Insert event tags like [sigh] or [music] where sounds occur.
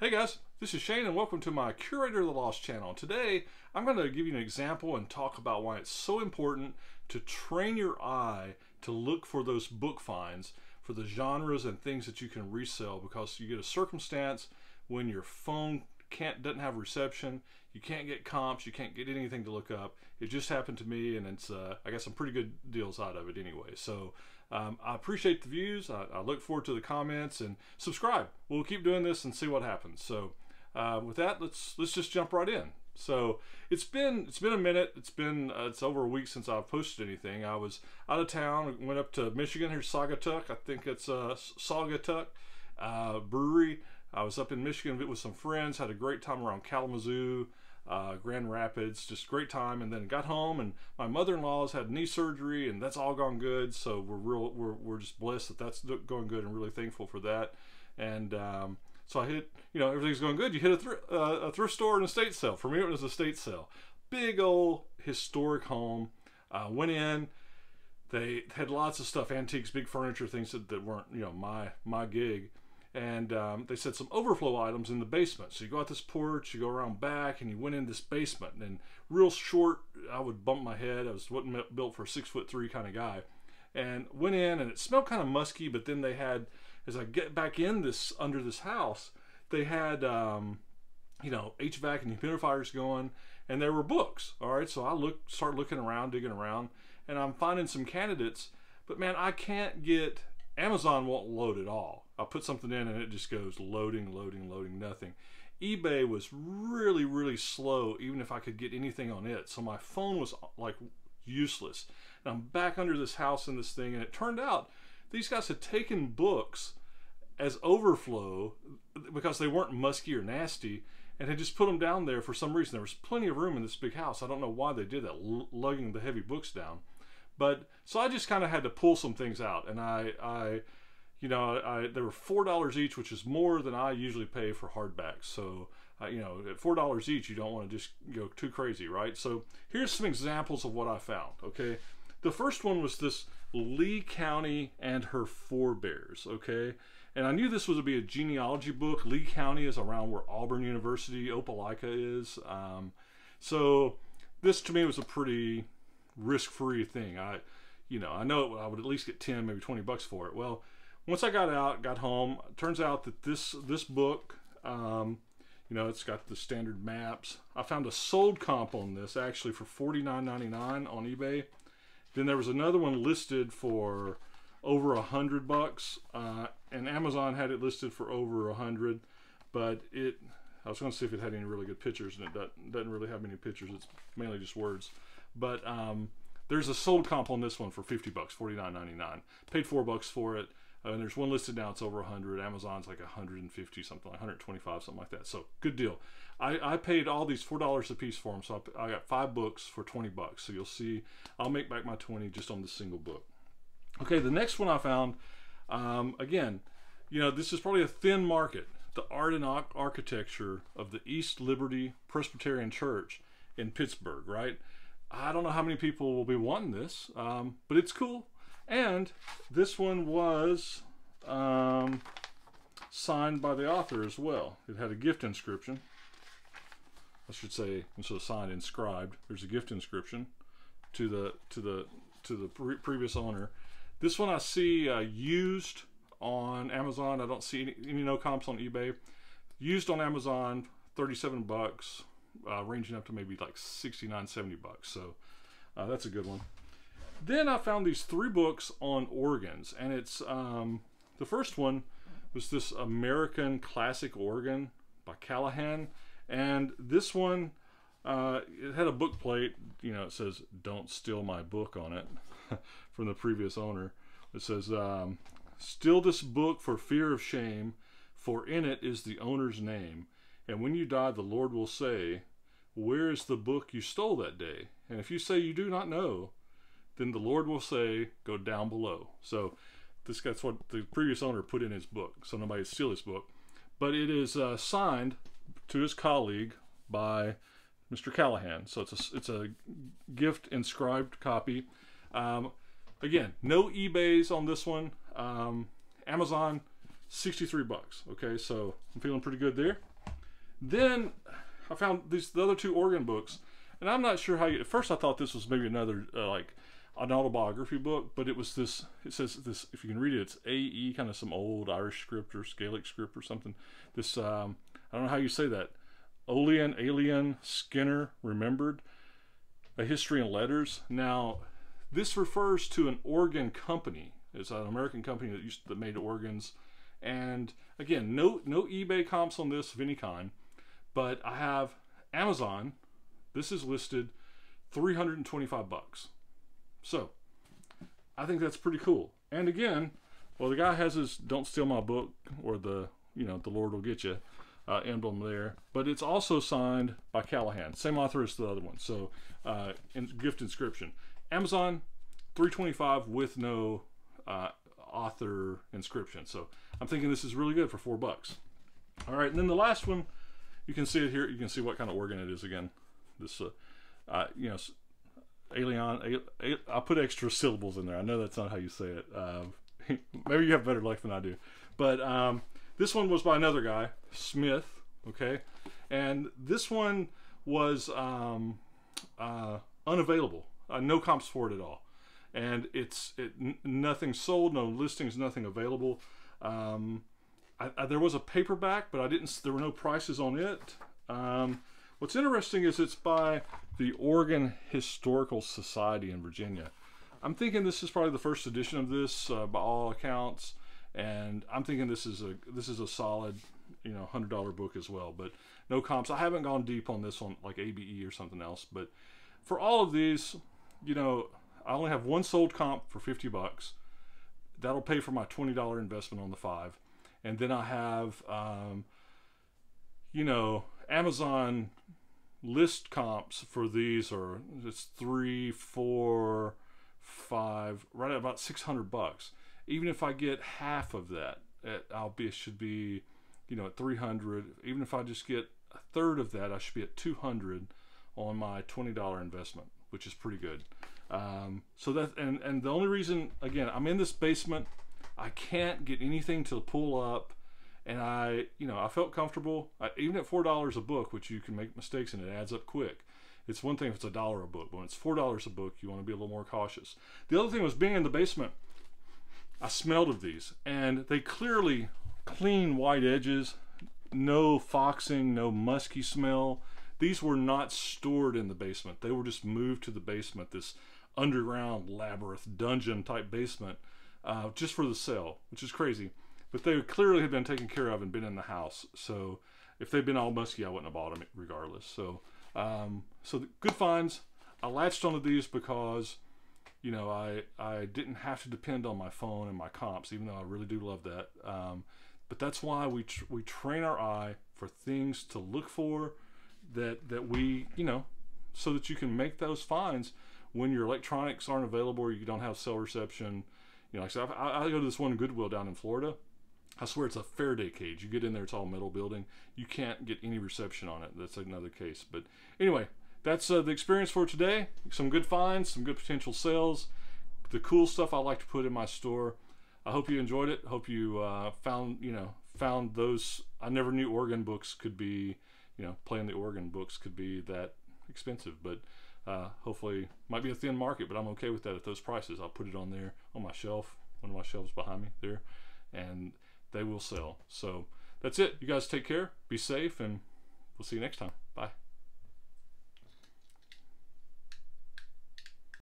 Hey guys, this is Shane and welcome to my Curator of the Lost channel. Today I'm going to give you an example and talk about why it's so important to train your eye to look for those book finds for the genres and things that you can resell because you get a circumstance when your phone can't doesn't have reception, you can't get comps, you can't get anything to look up. It just happened to me and it's uh, I got some pretty good deals out of it anyway. So um, I appreciate the views. I, I, look forward to the comments and subscribe. We'll keep doing this and see what happens. So uh, with that, let's let's just jump right in. So it's been it's been a minute. It's been uh, it's over a week since I've posted anything. I was out of town. Went up to Michigan. Here's Saugatuck. I think it's uh, Saugatuck uh, Brewery. I was up in Michigan with some friends. Had a great time around Kalamazoo uh, Grand Rapids. Just great time. And then got home, and my mother-in-law's had knee surgery, and that's all gone good. So we're real, we're, we're just blessed that that's going good, and really thankful for that. And um, so I hit, you know, everything's going good. You hit a, thr uh, a thrift store and a estate sale. For me, it was a estate sale. Big old historic home. Uh, went in. They had lots of stuff, antiques, big furniture, things that, that weren't, you know, my my gig and um, they said some overflow items in the basement. So you go out this porch, you go around back, and you went in this basement. And real short, I would bump my head. I was wasn't built for a six foot three kind of guy, and went in, and it smelled kind of musky. But then they had, as I get back in this under this house, they had, um, you know, HVAC and humidifiers going, and there were books. All right, so I look, start looking around, digging around, and I'm finding some candidates. But man, I can't get Amazon won't load at all. I'll put something in and it just goes loading, loading, loading, nothing. eBay was really, really slow, even if I could get anything on it. So my phone was like useless. And I'm back under this house in this thing, and it turned out these guys had taken books as overflow because they weren't musky or nasty and had just put them down there for some reason. There was plenty of room in this big house. I don't know why they did that, lugging the heavy books down. But so I just kind of had to pull some things out, and I, I, you know, I they were four dollars each, which is more than I usually pay for hardbacks. So. Uh, you know, at four dollars each, you don't want to just go too crazy, right? So here's some examples of what I found. Okay, the first one was this Lee County and her forebears. Okay, and I knew this was to be a genealogy book. Lee County is around where Auburn University, Opelika is. Um, so this to me was a pretty risk-free thing. I, you know, I know I would at least get 10, maybe 20 bucks for it. Well, once I got out, got home, turns out that this this book, um, you know, it's got the standard maps. I found a sold comp on this actually for $49.99 on eBay. Then there was another one listed for over a hundred bucks, uh, and Amazon had it listed for over a hundred, but it. I was going to see if it had any really good pictures, and it doesn't, doesn't really have many pictures. It's mainly just words. But um, there's a sold comp on this one for 50 bucks, 49.99. Paid four bucks for it. Uh, and there's one listed now. It's over 100. Amazon's like 150 something, like 125 something like that. So good deal. I, I paid all these four dollars a piece for them. So I, I got five books for 20 bucks. So you'll see. I'll make back my 20 just on this single book. Okay, the next one I found. Um, again, you know this is probably a thin market. The art and architecture of the East Liberty Presbyterian Church in Pittsburgh, right? I don't know how many people will be wanting this, um, but it's cool. And this one was um, signed by the author as well. It had a gift inscription. I should say instead of signed, inscribed. There's a gift inscription to the to the to the pre previous owner. This one I see uh, used on Amazon. I don't see any, any no comps on eBay. Used on Amazon, 37 bucks uh, ranging up to maybe like 69, 70 bucks. So uh, that's a good one. Then I found these three books on organs, and it's um, the first one was this American Classic Organ by Callahan, and this one uh, it had a book plate. You know, it says "Don't steal my book" on it [laughs] from the previous owner. It says, um, "Steal this book for fear of shame, for in it is the owner's name." And when you die, the Lord will say, Where is the book you stole that day? And if you say you do not know, then the Lord will say, Go down below. So this that's what the previous owner put in his book, so nobody steal his book. But it is uh, signed to his colleague by Mr. Callahan. So it's a, it's a gift inscribed copy. Um, again, no eBays on this one. Um, Amazon, 63 bucks. Okay, so I'm feeling pretty good there. Then I found these the other two organ books, and I'm not sure how. You, at first, I thought this was maybe another uh, like an autobiography book, but it was this. It says this. If you can read it, it's AE, kind of some old Irish script or Gaelic script or something. This um, I don't know how you say that. Olean, Alien, Skinner, remembered. A history in letters. Now, this refers to an organ company. It's an American company that used that made organs. And again, no no eBay comps on this of any kind, but I have Amazon. This is listed 325 bucks. So, I think that's pretty cool. And again, well, the guy has his "Don't steal my book" or the you know the Lord will get you uh, emblem there, but it's also signed by Callahan, same author as the other one. So, uh, in, gift inscription, Amazon, 325 with no uh, author inscription. So, I'm thinking this is really good for four bucks. All right, and then the last one, you can see it here. You can see what kind of organ it is again. This, uh, uh, you know, Alien. I put extra syllables in there. I know that's not how you say it. Um, [laughs] maybe you have better luck than I do. But um, this one was by another guy, Smith. Okay, and this one was um, uh, unavailable. Uh, no comps for it at all, and it's it nothing sold, no listings, nothing available. Um, I, I, there was a paperback, but I didn't. There were no prices on it. Um, what's interesting is it's by the Organ Historical Society in Virginia. I'm thinking this is probably the first edition of this uh, by all accounts, and I'm thinking this is a this is a solid, you know, hundred dollar book as well. But no comps. I haven't gone deep on this one like ABE or something else. But for all of these, you know, I only have one sold comp for 50 bucks. That'll pay for my $20 investment on the five, and then I have, um, you know, Amazon list comps for these are it's three, four, five, right at about six hundred bucks. Even if I get half of that, at, I'll be should be, you know, at three hundred. Even if I just get a third of that, I should be at two hundred on my twenty dollar investment, which is pretty good. Um, so that and and the only reason again I'm in this basement, I can't get anything to pull up and I, you know, I felt comfortable. I, even at four dollars a book, which you can make mistakes and it adds up quick. It's one thing if it's a dollar a book, but when it's four dollars a book, you want to be a little more cautious. The other thing was being in the basement. I smelled of these, and they clearly clean white edges, no foxing, no musky smell. These were not stored in the basement. They were just moved to the basement, this underground labyrinth dungeon type basement, uh, just for the sale, which is crazy. But they clearly had been taken care of and been in the house. So if they'd been all musky, I wouldn't have bought them regardless. So, um, so good finds. I latched onto these because, you know, I I didn't have to depend on my phone and my comps, even though I really do love that. Um, but that's why we tr- we train our eye for things to look for that that we you know so that you can make those finds when your electronics aren't available or you don't have cell reception. You know, like I, said, I, I go to this one Goodwill down in Florida I swear it's a Faraday cage. You get in there, it's all metal building. You can't get any reception on it. That's another case. But anyway, that's uh, the experience for today. Some good finds, some good potential sales, the cool stuff I like to put in my store. I hope you enjoyed it. Hope you uh, found you know found those. I never knew organ books could be you know playing the organ books could be that expensive, but uh, hopefully might be a thin market. But I'm okay with that at those prices. I'll put it on there on my shelf, one of my shelves behind me there, and they will sell. So that's it. You guys take care, be safe, and we'll see you next time. Bye.